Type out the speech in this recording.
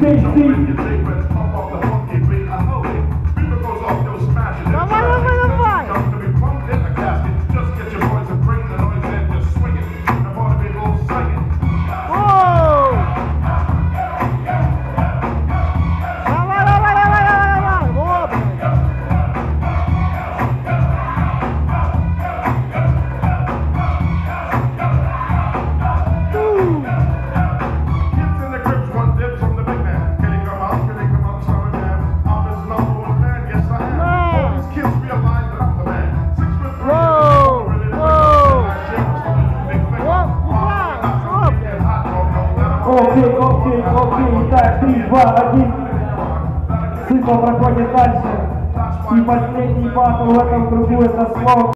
60. Окей, окей, окей, так, три, два, один. Сыпа проходит дальше. И последний батл в этом кругу это слово.